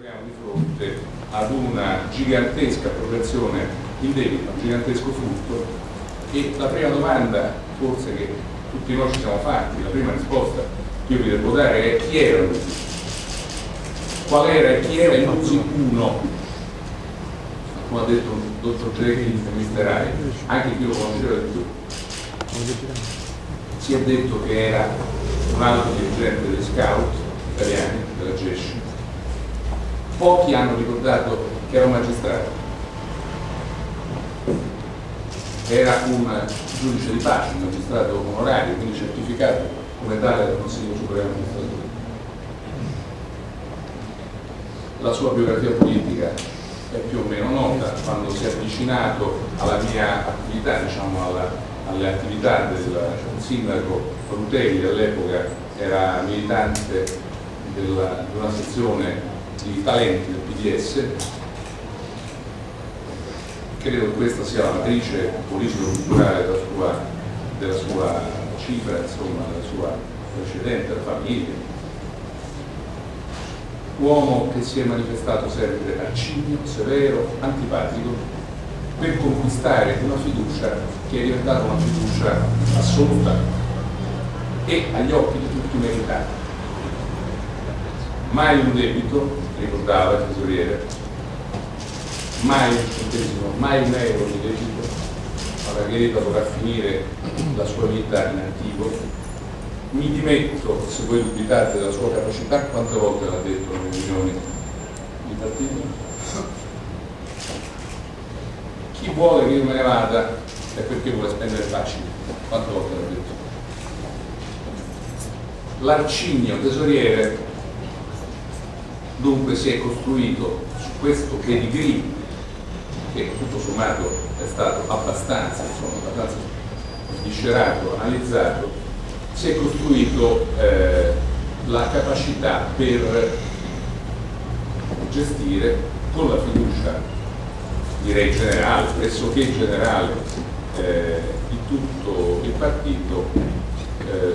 troviamo di fronte ad una gigantesca progressione in debito, un gigantesco frutto e la prima domanda forse che tutti noi ci siamo fatti, la prima risposta che io vi devo dare è chi era Lusi? Qual era e chi era il Lusi 1? Come ha detto il dottor e Mister Rai, anche chi lo conosceva di più. Si è detto che era un alto dirigente degli scout italiani, della GESH, pochi hanno ricordato che era un magistrato era un giudice di pace, un magistrato onorario, quindi certificato come tale dal Consiglio Supremo di Strasburgo. La sua biografia politica è più o meno nota, quando si è avvicinato alla mia attività, diciamo alla, alle attività del sindaco Rutelli all'epoca era militante della, di una sezione di talenti del PDS credo che questa sia la matrice politico-culturale della della sua cifra, insomma, della sua precedente famiglia. Uomo che si è manifestato sempre arcigno, severo, antipatico, per conquistare una fiducia che è diventata una fiducia assoluta e agli occhi di tutti meritata. Mai un debito, ricordava il tesoriere, mai un centesimo, mai un euro di debito, ma Margherita vorrà finire la sua vita in attivo. Mi dimetto, se voi dubitate della sua capacità, quante volte l'ha detto nelle riunioni di partito? Chi vuole che io me ne vada è perché vuole spendere facile, quante volte l'ha detto? L'arcigno tesoriere dunque si è costruito su questo pedigree che tutto sommato è stato abbastanza, insomma, abbastanza sviscerato, analizzato, si è costruito eh, la capacità per gestire con la fiducia, direi generale, pressoché generale, eh, di tutto il partito eh,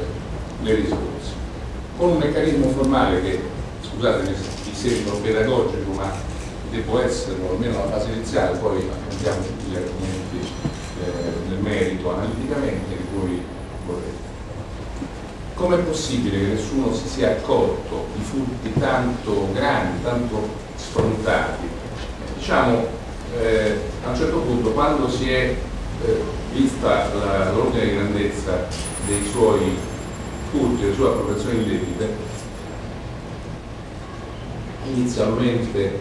le risorse. Con un meccanismo formale che, scusatemi mi sembra pedagogico, ma devo essere almeno la fase iniziale, poi affrontiamo tutti gli argomenti eh, nel merito analiticamente di cui vorrete. Com'è possibile che nessuno si sia accorto di furti tanto grandi, tanto sfrontati? Diciamo, eh, a un certo punto, quando si è eh, vista l'ordine di grandezza dei suoi furti, delle sue appropriazioni indebite, inizialmente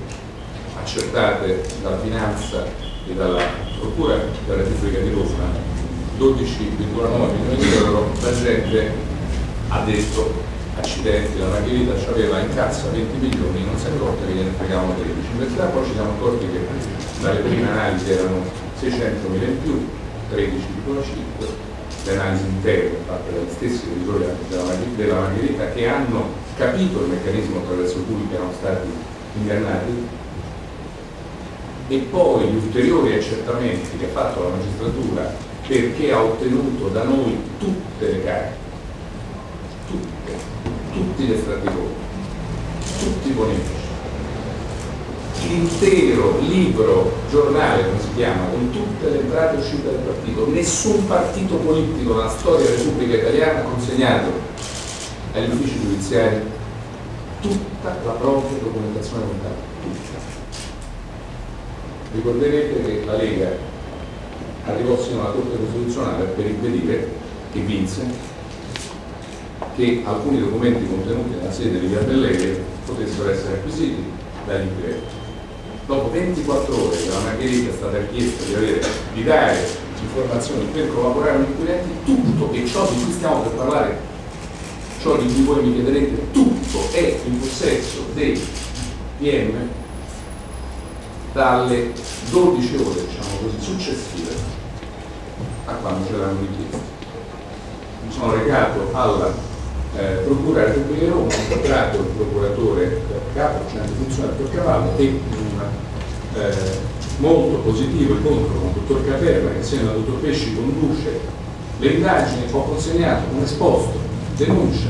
accertate dalla finanza e dalla procura della Repubblica di Roma 12,9 milioni di euro la gente ha detto accidenti la Margherita ci aveva in cassa 20 milioni non si è accorta che gliene fregavano 13 in verità poi ci siamo accorti che dalle prime analisi erano 600 mila in più 13,5 le analisi interne fatte dagli stessi editori della Margherita che hanno capito il meccanismo attraverso cui erano stati ingannati. E poi gli ulteriori accertamenti che ha fatto la magistratura perché ha ottenuto da noi tutte le carte, tutte, tutti gli estratti tutti i bonifici, l'intero libro, giornale come si chiama, con tutte le entrate e uscite del partito, nessun partito politico nella storia della Repubblica Italiana ha consegnato agli uffici giudiziari tutta la propria documentazione contabile ricorderete che la Lega arrivò sino alla Corte Costituzionale per impedire che vinse che alcuni documenti contenuti nella sede di Via Belleghe potessero essere acquisiti dall'inquirente. Dopo 24 ore che la Margherita è stata chiesta di, avere, di dare informazioni per collaborare con gli inquirenti, tutto e ciò di cui stiamo per parlare, ciò di cui voi mi chiederete, tutto è in possesso dei PM dalle 12 ore diciamo così, successive a quando ce l'hanno richiesto. Mi sono recato alla eh, Procura di Roma, ho incontrato il procuratore capo, cioè funzionario per cavallo e un eh, molto positivo incontro con il dottor Caterna che insieme al dottor Pesci conduce le indagini, ho consegnato un esposto, denuncia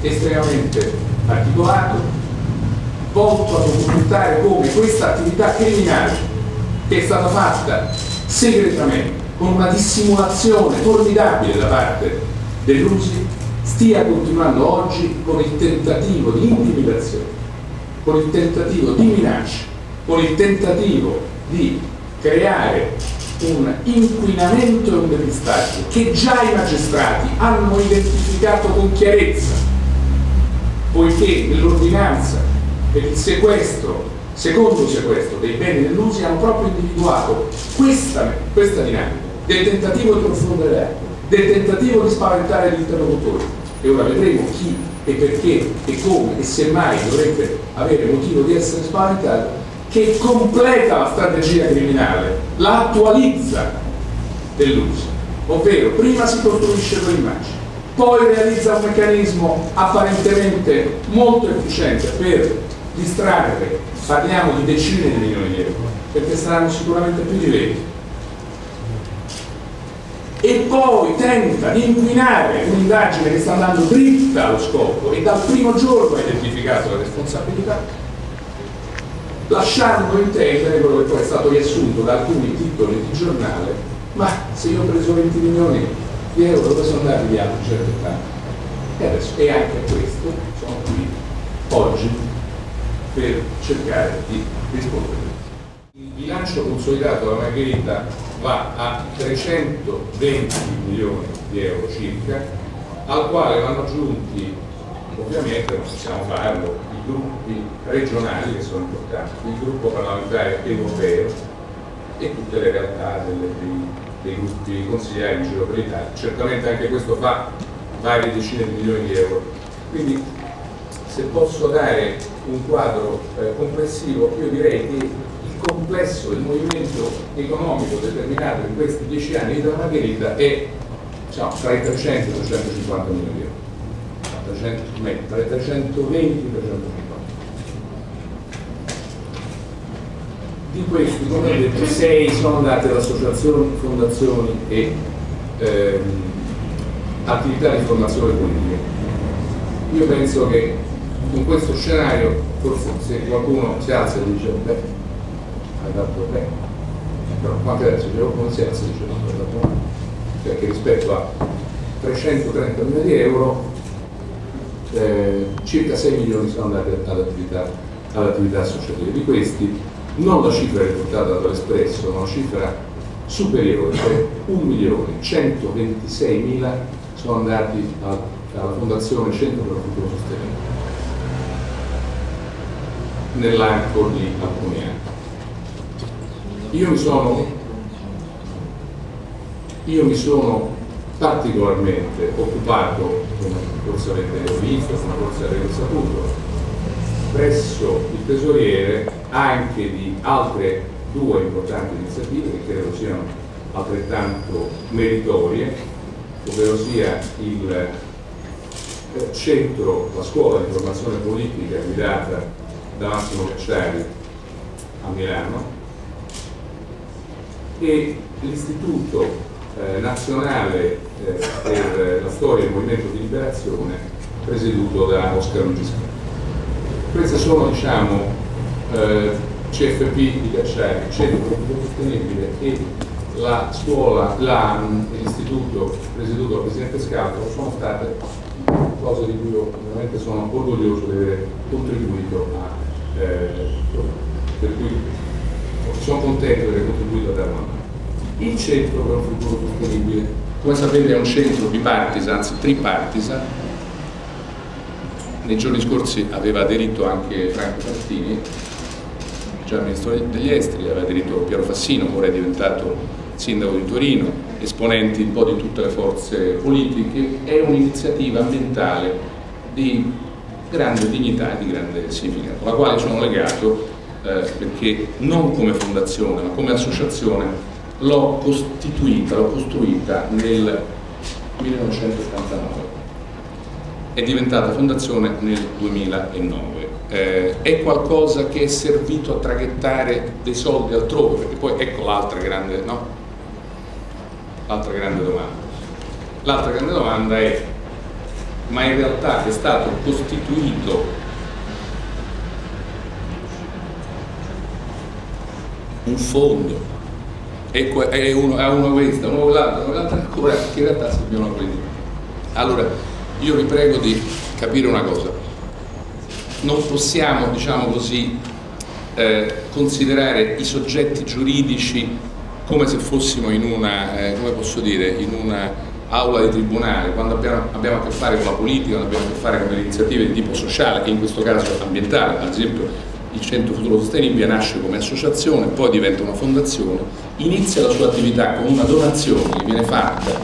estremamente articolato volto a documentare come questa attività criminale che è stata fatta segretamente, con una dissimulazione formidabile da parte dell'USI, stia continuando oggi con il tentativo di intimidazione, con il tentativo di minaccia, con il tentativo di creare un inquinamento e un depistaggio che già i magistrati hanno identificato con chiarezza, poiché nell'ordinanza per il sequestro, secondo sequestro dei beni dell'USI hanno proprio individuato questa, questa dinamica del tentativo di confondere le acque, del tentativo di spaventare gli interlocutori. E ora vedremo chi e perché e come e se mai dovrebbe avere motivo di essere spaventato che completa la strategia criminale, la attualizza dell'uso, ovvero prima si costruisce quell'immagine, poi realizza un meccanismo apparentemente molto efficiente per distrarre, parliamo di decine di milioni di euro, perché saranno sicuramente più di 20, e poi tenta di inquinare un'indagine che sta andando dritta allo scopo e dal primo giorno ha identificato la responsabilità lasciando intendere quello che poi è stato riassunto da alcuni titoli di giornale, ma se io ho preso 20 milioni di euro dove sono andati gli altri 180? E adesso, e anche questo sono qui oggi per cercare di rispondere. Il bilancio consolidato della Margherita va a 320 milioni di euro circa, al quale vanno aggiunti, ovviamente non possiamo farlo, gruppi regionali che sono importanti, il gruppo parlamentare europeo e tutte le realtà delle, dei, dei, gruppi consigliari in giro per l'Italia. Certamente anche questo fa varie decine di milioni di euro. Quindi se posso dare un quadro eh, complessivo, io direi che complesso del movimento economico determinato in questi dieci anni Donna Margherita è diciamo, tra i 300 e i 350 milioni di euro 300, tra i 320 e i 350. Di questi, come ho detto, 6 sono andati ad associazioni, fondazioni e ehm, attività di formazione politica. Io penso che in questo scenario, forse se qualcuno si alza e dice, beh, hai fatto bene, però quante adesso dice, come si alza e dice, no, hai fatto male, perché rispetto a 330 mila di euro eh, circa 6 milioni sono andati all'attività all associativa. Di questi non la cifra riportata dall'Espresso, ma una cifra superiore, cioè 1 milione 126 mila sono andati a, alla Fondazione Centro per il Futuro Sostenibile nell'arco di alcuni anni. Io mi sono, io mi sono particolarmente occupato, come forse avete visto, come forse avete saputo, presso il tesoriere anche di altre due importanti iniziative che credo siano altrettanto meritorie, ovvero sia il eh, centro, la scuola di formazione politica guidata da Massimo Cacciari a Milano e l'istituto eh, nazionale eh, per la storia del movimento di liberazione presieduto da Oscar Lugiscani. Queste sono diciamo, eh, CFP di Cacciari, Centro Sostenibile e la scuola, l'istituto presieduto dal Presidente Scalzo sono state cose di cui io ovviamente sono orgoglioso di aver contribuito a, eh, per cui sono contento di aver contribuito a dare una mano il centro per un futuro sostenibile. Come sapete è un centro bipartisan, anzi tripartisan. Nei giorni scorsi aveva aderito anche Franco Frattini, già ministro degli esteri, aveva aderito Piero Fassino, ora è diventato sindaco di Torino, esponenti un po' di tutte le forze politiche, è un'iniziativa ambientale di grande dignità e di grande significato, alla quale sono legato perché non come fondazione ma come associazione l'ho costituita, l'ho costruita nel 1989 è diventata fondazione nel 2009 eh, è qualcosa che è servito a traghettare dei soldi altrove perché poi ecco l'altra grande, no? l'altra grande domanda. L'altra grande domanda è ma in realtà è stato costituito un fondo, e uno, a uno questo, uno quell'altro, quell'altro ancora, che in realtà servivano quelli. Allora, io vi prego di capire una cosa, non possiamo, diciamo così, eh, considerare i soggetti giuridici come se fossimo in una, eh, come posso dire, in una aula di tribunale, quando abbiamo, abbiamo, a che fare con la politica, quando abbiamo a che fare con le iniziative di tipo sociale e in questo caso ambientale, ad esempio il Centro Futuro Sostenibile nasce come associazione, poi diventa una fondazione, inizia la sua attività con una donazione che viene fatta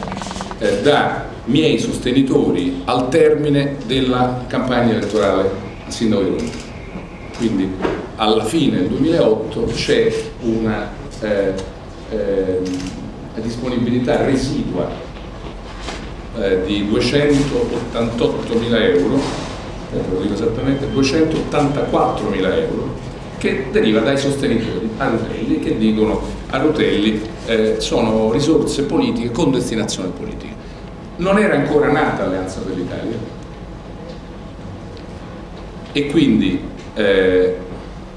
eh, da miei sostenitori al termine della campagna elettorale a Sindaco di Roma. Quindi alla fine del 2008 c'è una eh, eh, disponibilità residua eh, di 288 mila euro lo dico esattamente, 284 mila euro che deriva dai sostenitori a Rutelli che dicono a Rutelli eh, sono risorse politiche con destinazione politica. Non era ancora nata Alleanza per l'Italia e quindi eh,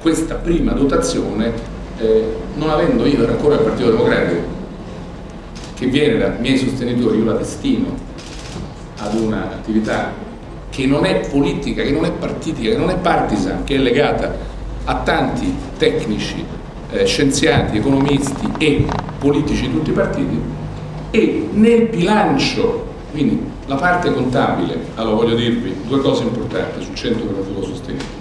questa prima dotazione, eh, non avendo io ancora il Partito Democratico, che viene da miei sostenitori, io la destino ad un'attività che non è politica, che non è partitica, che non è partisan, che è legata a tanti tecnici, eh, scienziati, economisti e politici di tutti i partiti e nel bilancio, quindi la parte contabile, allora voglio dirvi due cose importanti sul centro per la sostenibile.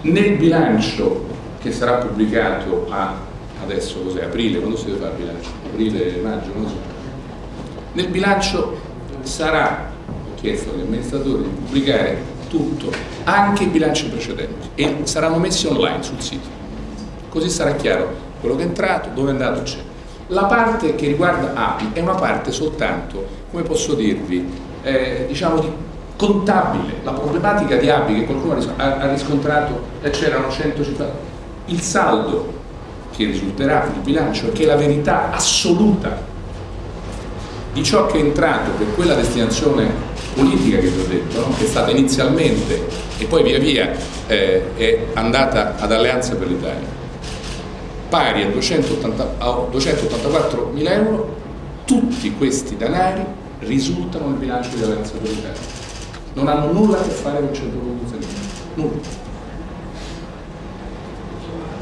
Nel bilancio che sarà pubblicato a adesso cos'è? Aprile, quando si deve fare il bilancio? Aprile, maggio, non so. Nel bilancio sarà chiesto agli amministratori di pubblicare tutto, anche i bilanci precedenti e saranno messi online sul sito. Così sarà chiaro quello che è entrato, dove è andato, eccetera. La parte che riguarda API è una parte soltanto, come posso dirvi, eh, diciamo di contabile. La problematica di API che qualcuno ha riscontrato, eh, c'erano 150. Il saldo che risulterà nel bilancio è che la verità assoluta di ciò che è entrato per quella destinazione politica che vi ho detto, no? che è stata inizialmente e poi via via eh, è andata ad Alleanza per l'Italia, pari a, 280, a 284 mila euro, tutti questi denari risultano nel bilancio di Alleanza per l'Italia. Non hanno nulla a che fare con il centro produzione, nulla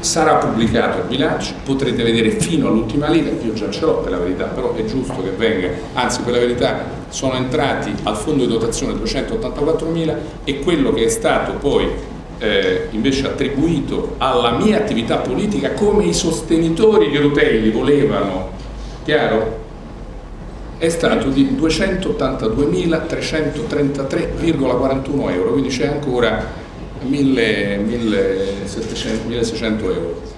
sarà pubblicato il bilancio, potrete vedere fino all'ultima lira, io già ce l'ho per la verità, però è giusto che venga, anzi per la verità sono entrati al fondo di dotazione 284 mila e quello che è stato poi eh, invece attribuito alla mia attività politica come i sostenitori di Rutelli volevano, chiaro? È stato di 282.333,41 euro, quindi c'è ancora 1.600 euro.